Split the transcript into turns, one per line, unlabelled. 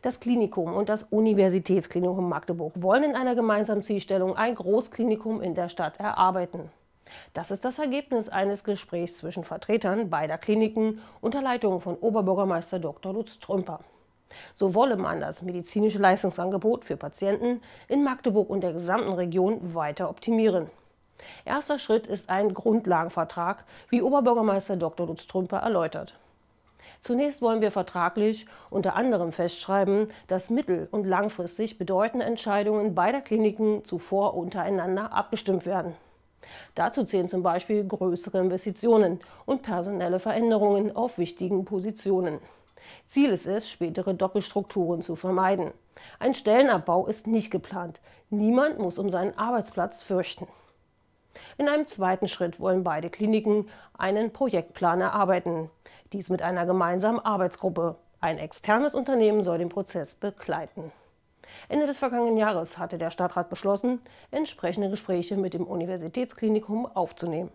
Das Klinikum und das Universitätsklinikum Magdeburg wollen in einer gemeinsamen Zielstellung ein Großklinikum in der Stadt erarbeiten. Das ist das Ergebnis eines Gesprächs zwischen Vertretern beider Kliniken unter Leitung von Oberbürgermeister Dr. Lutz Trümper. So wolle man das medizinische Leistungsangebot für Patienten in Magdeburg und der gesamten Region weiter optimieren. Erster Schritt ist ein Grundlagenvertrag, wie Oberbürgermeister Dr. Lutz Trümper erläutert. Zunächst wollen wir vertraglich unter anderem festschreiben, dass mittel- und langfristig bedeutende Entscheidungen beider Kliniken zuvor untereinander abgestimmt werden. Dazu zählen zum Beispiel größere Investitionen und personelle Veränderungen auf wichtigen Positionen. Ziel ist es, spätere Doppelstrukturen zu vermeiden. Ein Stellenabbau ist nicht geplant. Niemand muss um seinen Arbeitsplatz fürchten. In einem zweiten Schritt wollen beide Kliniken einen Projektplan erarbeiten. Dies mit einer gemeinsamen Arbeitsgruppe. Ein externes Unternehmen soll den Prozess begleiten. Ende des vergangenen Jahres hatte der Stadtrat beschlossen, entsprechende Gespräche mit dem Universitätsklinikum aufzunehmen.